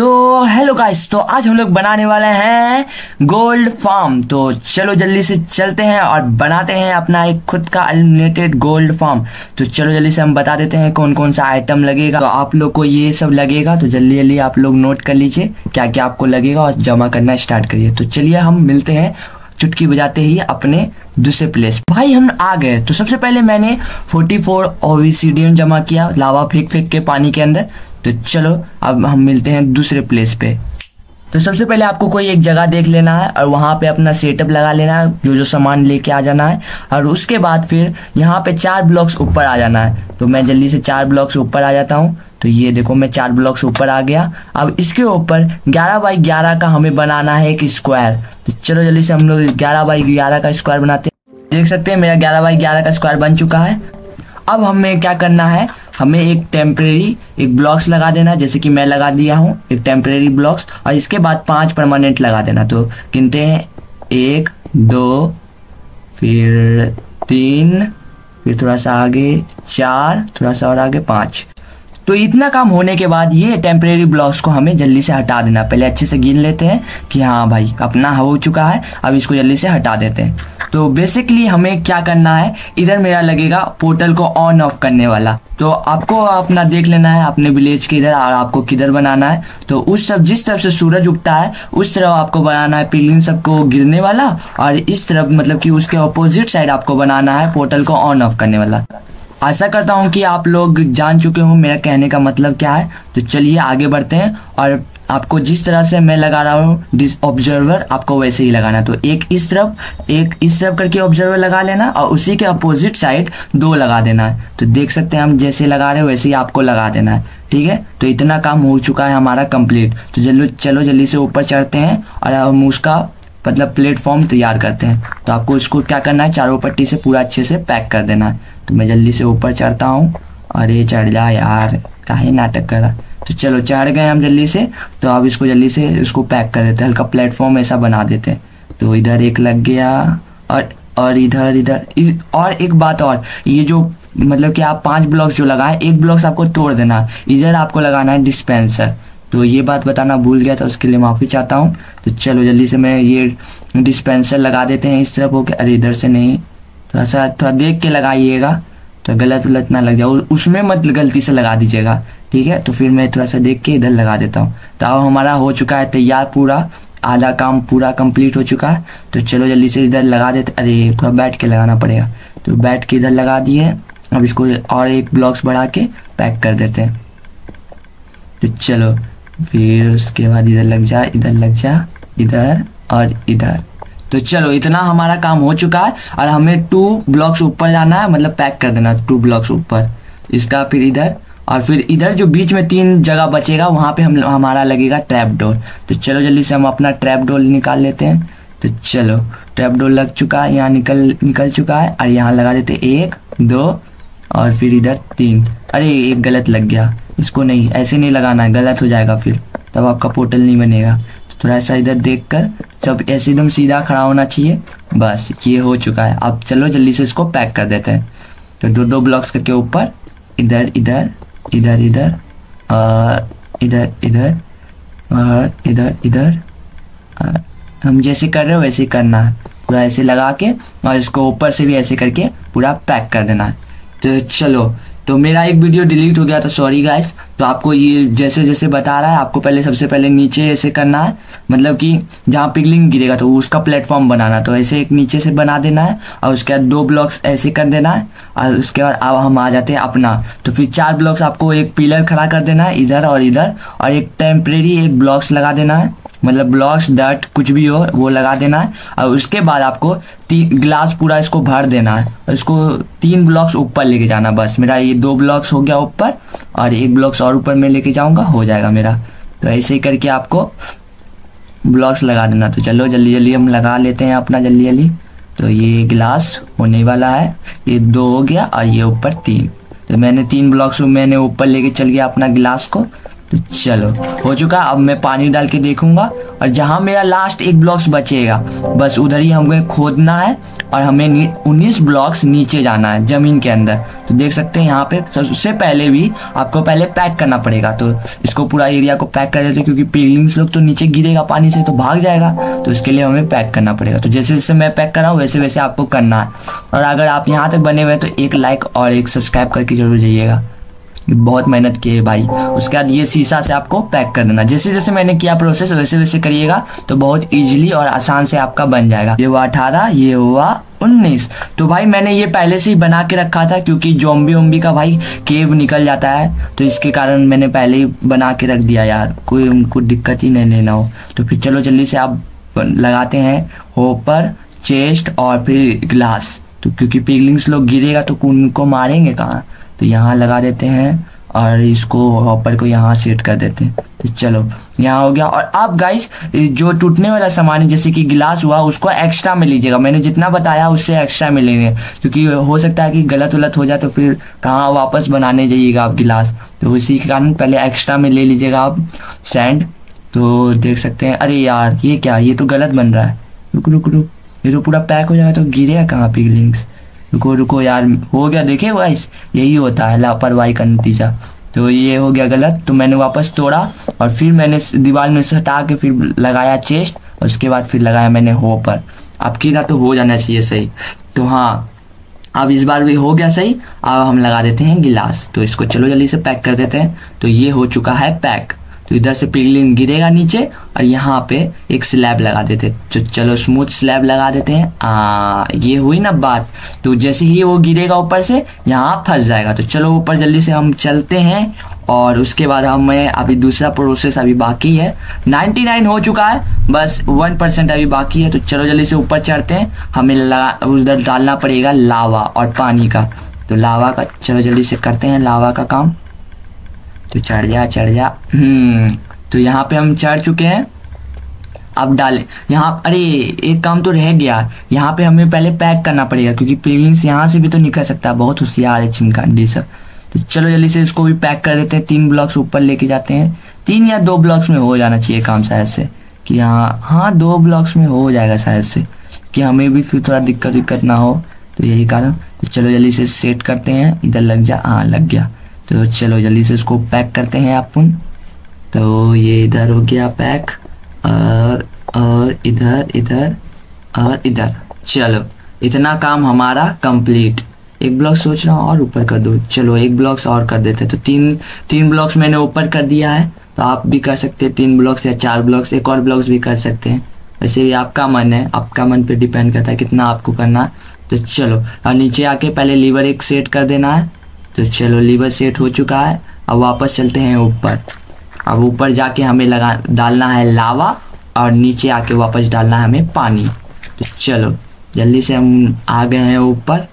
तो hello guys तो आज हम लोग बनाने वाले हैं गोल्ड फार्म तो चलो जल्दी से चलते हैं और बनाते हैं अपना एक खुद का अनलिमिटेड गोल्ड फार्म तो चलो जल्दी से हम बता देते हैं कौन कौन सा आइटम लगेगा। तो आप लोग को ये सब लगेगा तो जल्दी जल्दी आप लोग नोट कर लीजिए क्या क्या आपको लगेगा और जमा करना स्टार्ट करिए। तो चलिए हम मिलते हैं चुटकी बजाते ही अपने दूसरे प्लेस भाई, हम आ गए। तो सबसे पहले मैंने 44 फोर जमा किया लावा फेंक फेंक के पानी के अंदर। तो चलो, अब हम मिलते हैं दूसरे प्लेस पे। तो सबसे पहले आपको कोई एक जगह देख लेना है और वहाँ पे अपना सेटअप लगा लेना है, जो जो सामान लेके आ जाना है। और उसके बाद फिर यहाँ पे चार ब्लॉक्स ऊपर आ जाना है। तो मैं जल्दी से चार ब्लॉक्स ऊपर आ जाता हूँ। तो ये देखो, मैं चार ब्लॉक्स ऊपर आ गया। अब इसके ऊपर 11 बाई 11 का हमें बनाना है एक स्क्वायर तो चलो जल्दी से हम लोग 11 बाई 11 का स्क्वायर बनाते हैं। देख सकते हैं, मेरा 11 बाई 11 का स्क्वायर बन चुका है। अब हमें क्या करना है हमें एक टेम्परेरी एक ब्लॉक्स लगा देना, जैसे कि मैं लगा दिया हूँ, एक टेम्परेरी ब्लॉक्स और इसके बाद पाँच परमानेंट लगा देना। तो गिनते हैं, एक, दो, फिर तीन, फिर थोड़ा सा आगे, चार, थोड़ा सा और आगे, पाँच। तो इतना काम होने के बाद ये टेम्परेरी ब्लॉक्स को हमें जल्दी से हटा देना। पहले अच्छे से गिन लेते हैं कि हाँ भाई, अपना हो चुका है, अब इसको जल्दी से हटा देते हैं। तो बेसिकली हमें क्या करना है? इधर मेरा लगेगा पोर्टल को ऑन ऑफ़ करने वाला। तो आपको अपना देख लेना है, अपने विलेज के इधर और आपको किधर बनाना है। तो उस सब, जिस तरफ़ से सूरज उगता है, उस तरफ़ आपको बनाना है पिलिन सबको गिरने वाला और इस तरफ़ मतलब कि उसके अपोजिट साइड आपको बनाना है पोर्टल को ऑन ऑफ़ करने वाला। आशा करता हूँ कि आप लोग जान चुके हो मेरा कहने का मतलब क्या है। तो चलिए आगे बढ़ते हैं और आपको जिस तरह से मैं लगा रहा हूँ डिस ऑब्जर्वर आपको वैसे ही लगाना तो एक इस तरफ़, एक इस तरफ़ करके ऑब्जर्वर लगा लेना और उसी के अपोजिट साइड दो लगा देना है। तो देख सकते हैं हम जैसे लगा रहे हो, वैसे ही आपको लगा देना है। ठीक है? तो इतना काम हो चुका है हमारा कंप्लीट तो जल्दी, चलो जल्दी से ऊपर चढ़ते हैं और हम उसका मतलब प्लेटफॉर्म तैयार करते हैं। तो आपको उसको क्या करना है? चारों पट्टी से पूरा अच्छे से पैक कर देना है। तो मैं जल्दी से ऊपर चढ़ता हूँ। अरे, चढ़ जा यार। काहे नाटक करा तो चलो चढ़ गए हम जल्दी से तो अब इसको जल्दी से इसको पैक कर देते हैं, हल्का प्लेटफॉर्म ऐसा बना देते हैं। तो इधर एक लग गया, और और इधर इधर और एक बात और, ये जो मतलब कि आप पाँच ब्लॉक्स जो लगाए, एक ब्लॉक्स आपको तोड़ देना, इधर आपको लगाना है डिस्पेंसर तो ये बात बताना भूल गया था, उसके लिए माफ़ी चाहता हूँ। तो चलो जल्दी से मैं ये डिस्पेंसर लगा देते हैं इस तरफ़ होकर अरे इधर से नहीं, थोड़ा सा, थोड़ा देख के लगाइएगा। तो गलत उलत ना लग जाए। उसमें मत गलती से लगा दीजिएगा, ठीक है? तो फिर मैं थोड़ा सा देख के इधर लगा देता हूँ। तो अब हमारा हो चुका है तैयार पूरा, आधा काम पूरा कंप्लीट हो चुका है। तो चलो जल्दी से इधर लगा देते, अरे थोड़ा बैठ के लगाना पड़ेगा। तो बैठ के इधर लगा दिए, अब इसको और एक ब्लॉक्स बढ़ा के पैक कर देते हैं। तो चलो, फिर उसके बाद इधर लग जा, इधर लग जा, इधर और इधर। तो चलो, इतना हमारा काम हो चुका है और हमें टू ब्लॉक्स ऊपर जाना है मतलब पैक कर देना टू ब्लॉक्स ऊपर। इसका फिर इधर, और फिर इधर जो बीच में तीन जगह बचेगा, वहाँ पे हम, हमारा लगेगा ट्रैप डोर तो चलो, जल्दी से हम अपना ट्रैप डोर निकाल लेते हैं। तो चलो ट्रैप डोर लग चुका है, यहाँ निकल निकल चुका है, और यहाँ लगा देते एक, दो, और फिर इधर तीन। अरे, एक गलत लग गया। इसको नहीं, ऐसे नहीं लगाना है, गलत हो जाएगा फिर। तब आपका पोर्टल नहीं बनेगा। थोड़ा सा इधर देख कर सब ऐसे एकदम सीधा खड़ा होना चाहिए। बस, ये हो चुका है। अब चलो जल्दी से इसको पैक कर देते हैं। तो दो दो ब्लॉक्स करके ऊपर इधर इधर इधर इधर, और इधर इधर, और इधर इधर हम जैसे कर रहे हो वैसे करना है। पूरा ऐसे लगा के और इसको ऊपर से भी ऐसे करके पूरा पैक कर देना है। तो चलो तो मेरा एक वीडियो डिलीट हो गया था सॉरी गाइस तो आपको ये जैसे जैसे बता रहा है, आपको पहले सबसे पहले नीचे ऐसे करना है. मतलब कि जहाँ पिगलिंग गिरेगा तो उसका प्लेटफॉर्म बनाना तो ऐसे एक नीचे से बना देना है और उसके बाद दो ब्लॉक्स ऐसे कर देना है और उसके बाद अब हम आ जाते हैं अपना. तो फिर चार ब्लॉक्स आपको एक पिलर खड़ा कर देना है, इधर और इधर और एक टेम्परेरी एक ब्लॉक्स लगा देना है. मतलब ब्लॉक्स डट, कुछ भी हो, वो लगा देना है। और उसके बाद आपको ग्लास पूरा इसको भर देना है। इसको तीन ब्लॉक्स ऊपर लेके जाना बस। मेरा ये दो ब्लॉक्स हो गया ऊपर और एक ब्लॉक्स और ऊपर में लेके जाऊँगा, हो जाएगा मेरा। तो ऐसे ही करके आपको ब्लॉक्स लगा देना। तो चलो, जल्दी जल्दी हम लगा लेते हैं अपना जल्दी जल्दी। तो ये गिलास होने वाला है। ये दो हो गया और ये ऊपर तीन। तो मैंने तीन ब्लॉक्स मैंने ऊपर लेके चल गया अपना गिलास को। तो चलो, हो चुका, अब मैं पानी डाल के देखूँगा और जहाँ मेरा लास्ट एक ब्लॉक्स बचेगा, बस उधर ही हमें खोदना है और हमें उन्नीस ब्लॉक्स नीचे जाना है, ज़मीन के अंदर। तो देख सकते हैं यहाँ पे सबसे पहले भी आपको पहले पैक करना पड़ेगा। तो इसको पूरा एरिया को पैक कर देते हैं, क्योंकि पिगलिंग्स लोग तो नीचे गिरेगा पानी से तो भाग जाएगा। तो इसके लिए हमें पैक करना पड़ेगा। तो जैसे जैसे मैं पैक कर रहा हूँ, वैसे वैसे आपको करना है। और अगर आप यहाँ तक बने हुए तो एक लाइक और एक सब्सक्राइब करके ज़रूर जाइएगा। बहुत मेहनत की है भाई। उसके बाद ये शीशा से आपको पैक कर देना। जैसे जैसे मैंने किया प्रोसेस वैसे वैसे करिएगा तो बहुत इजीली और आसान से आपका बन जाएगा। ये हुआ अठारह, ये हुआ उन्नीस। तो भाई मैंने ये पहले से ही बना के रखा था क्योंकि जोम्बी ओम्बी का भाई केव निकल जाता है। तो इसके कारण मैंने पहले ही बना के रख दिया यार। कोई उनको दिक्कत ही नहीं लेना हो। तो फिर चलो जल्दी से आप लगाते हैं। होपर चेस्ट और फिर ग्लास तो क्योंकि पिगलिंग्स लोग गिरेगा तो उनको मारेंगे कहाँ? तो यहाँ लगा देते हैं और इसको हॉपर को यहाँ सेट कर देते हैं। तो चलो, यहाँ हो गया। और अब गाइस जो टूटने वाला सामान है, जैसे कि गिलास हुआ, उसको एक्स्ट्रा में लीजिएगा। मैंने जितना बताया, उससे एक्स्ट्रा में लेंगे क्योंकि हो सकता है कि गलत वलत हो जाए तो फिर कहाँ वापस बनाने जाइएगा आप गिलास तो उसी के कारण पहले एक्स्ट्रा में ले लीजिएगा आप सैंड तो देख सकते हैं, अरे यार, ये क्या? ये तो गलत बन रहा है। रुक रुक रुक। ये तो पूरा पैक हो जाएगा तो गिरेगा कहाँ पिगलिंग्स रुको रुको यार। हो गया, देखे वाइस यही होता है, लापरवाही का नतीजा। तो ये हो गया गलत। तो मैंने वापस तोड़ा और फिर मैंने दीवार में से हटा के फिर लगाया चेस्ट और उसके बाद फिर लगाया मैंने हो पर। अब था तो हो जाना चाहिए सही। तो हाँ अब इस बार भी हो गया सही। अब हम लगा देते हैं गिलास। तो इसको चलो जल्दी से पैक कर देते हैं। तो ये हो चुका है पैक। तो इधर से पिगलिंग गिरेगा नीचे और यहाँ पे एक स्लैब लगा देते तो चलो स्मूथ स्लैब लगा देते हैं। आ, ये हुई ना बात। तो जैसे ही वो गिरेगा ऊपर से, यहाँ फंस जाएगा। तो चलो ऊपर जल्दी से हम चलते हैं और उसके बाद हमें अभी दूसरा प्रोसेस अभी बाकी है। 99 हो चुका है। बस वन परसेंट अभी बाकी है। तो चलो जल्दी से ऊपर चढ़ते हैं। हमें उधर डालना पड़ेगा लावा और पानी का। तो लावा का, चलो जल्दी से करते हैं लावा का काम। तो चढ़ जा चढ़ जा। हम्म तो यहाँ पे हम चढ़ चुके हैं। अब डाले, यहाँ, अरे, एक काम तो रह गया। यहाँ पे हमें पहले पैक करना पड़ेगा, क्योंकि प्रीलिंग्स यहाँ से भी तो निकल सकता है। बहुत होशियार है चिमकांडी सब। तो चलो जल्दी से इसको भी पैक कर देते हैं। तीन ब्लॉक्स ऊपर लेके जाते हैं। तीन या दो ब्लॉक्स में हो जाना चाहिए काम शायद से। कि हाँ हाँ दो ब्लॉक्स में हो जाएगा शायद से। कि हमें भी फिर थोड़ा दिक्कत विक्कत ना हो। तो यही कारण। तो चलो जल्दी से सेट करते हैं। इधर लग जा हाँ लग गया। तो चलो जल्दी से इसको पैक करते हैं अपन। तो ये इधर हो गया पैक, और और इधर इधर, और इधर। चलो, इतना काम हमारा कंप्लीट। एक ब्लॉक सोच रहा हूँ और ऊपर कर दो। चलो, एक ब्लॉक्स और कर देते तो तीन तीन ब्लॉक्स मैंने ऊपर कर दिया है। तो आप भी कर सकते हैं तीन ब्लॉक्स या चार ब्लॉक्स। एक और ब्लॉक्स भी कर सकते हैं। वैसे भी आपका मन है। आपका मन पे डिपेंड करता है कितना आपको करना। है तो चलो, और नीचे आके पहले लीवर एक सेट कर देना है। तो चलो, लीवर सेट हो चुका है। अब वापस चलते हैं ऊपर। अब ऊपर जाके हमें लगा, डालना है लावा और नीचे आके वापस डालना है हमें पानी। तो चलो, जल्दी से हम आ गए हैं ऊपर।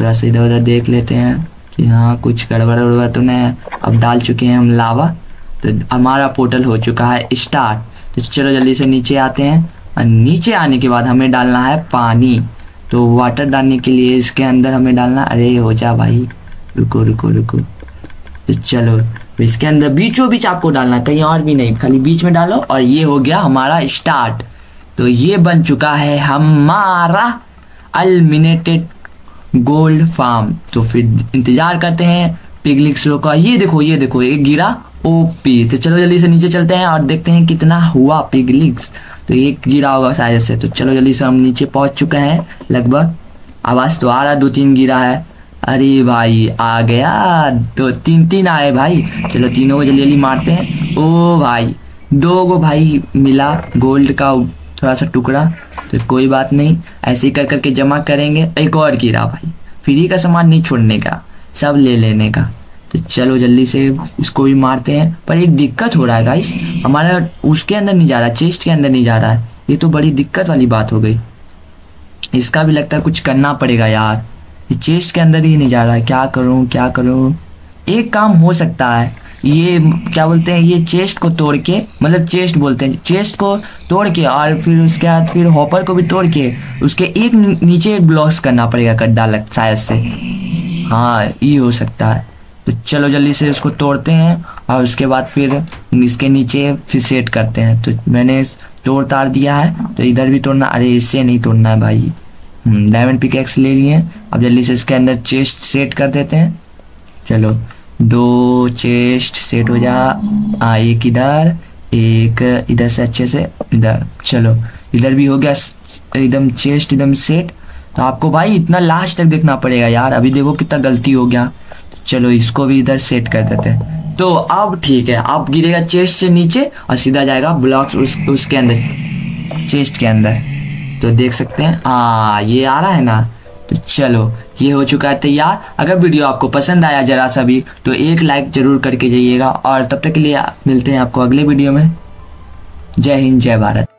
थोड़ा सा इधर उधर देख लेते हैं कि हाँ कुछ गड़बड़ उड़बड़ तो नहीं अब डाल चुके हैं हम लावा। तो हमारा पोर्टल हो चुका है स्टार्ट। तो चलो, जल्दी से नीचे आते हैं। और नीचे आने के बाद हमें डालना है पानी। तो वाटर डालने के लिए इसके अंदर हमें डालना अरे हो जा भाई। रुको रुको रुको। तो चलो, इसके अंदर बीचों बीच आपको डालना, कहीं और भी नहीं, खाली बीच में डालो और ये हो गया हमारा स्टार्ट तो ये बन चुका है हमारा अल्मिनेटेड गोल्ड फार्म तो फिर इंतज़ार करते हैं, पिगलिक्स का। ये देखो ये देखो, ये गिरा ओपी तो चलो जल्दी से नीचे चलते हैं और देखते हैं कितना हुआ पिगलिक्स। तो ये गिरा होगा शायद से। तो चलो जल्दी से हम नीचे पहुँच चुके हैं, लगभग। आवाज़ तो आ रहा है, दो तीन गिरा है। अरे भाई, आ गया। दो, तीन तीन आए भाई। चलो, तीनों को जल्दी जल्दी मारते हैं। ओ भाई, दो गो भाई मिला गोल्ड का थोड़ा सा टुकड़ा। तो कोई बात नहीं, ऐसे कर करके जमा करेंगे। एक और गिरा भाई। फ्री का सामान नहीं छोड़ने का, सब ले लेने का। तो चलो, जल्दी से उसको भी मारते हैं। पर एक दिक्कत हो रहा है गाइस हमारा उसके अंदर नहीं जा रहा चेस्ट के अंदर नहीं जा रहा है। ये तो बड़ी दिक्कत वाली बात हो गई। इसका भी लगता है कुछ करना पड़ेगा यार। ये चेस्ट के अंदर ही नहीं जा रहा है, क्या करूँ क्या करूँ। एक काम हो सकता है, ये क्या बोलते हैं, ये चेस्ट को तोड़ के मतलब चेस्ट बोलते हैं चेस्ट को तोड़ के और फिर उसके बाद फिर हॉपर को भी तोड़ के उसके एक नीचे ब्लॉक्स करना पड़ेगा गड्ढा लग, शायद से। हाँ ये हो सकता है। तो चलो जल्दी से इसको तोड़ते हैं और उसके बाद फिर इसके नीचे फिर सेट करते हैं। तो मैंने तोड़ तार दिया है तो इधर भी तोड़ना, अरे इससे नहीं तोड़ना है भाई। डायमंड पिकेक्स ले लिए अब जल्दी से इसके अंदर चेस्ट सेट कर देते हैं। चलो दो चेस्ट सेट हो जा। आ एक इधर एक इधर से अच्छे से इधर। चलो इधर भी हो गया एकदम चेस्ट एकदम सेट तो आपको भाई इतना लास्ट तक देखना पड़ेगा यार। अभी देखो कितना गलती हो गया। चलो इसको भी इधर सेट कर देते हैं। तो अब ठीक है अब गिरेगा चेस्ट से नीचे और सीधा जाएगा ब्लॉक उस, उसके अंदर चेस्ट के अंदर। तो देख सकते हैं। हाँ ये आ रहा है ना? तो चलो, ये हो चुका है तैयार। अगर वीडियो आपको पसंद आया जरा सा भी तो एक लाइक ज़रूर करके जाइएगा। और तब तक के लिए मिलते हैं आपको अगले वीडियो में। जय हिंद, जय भारत।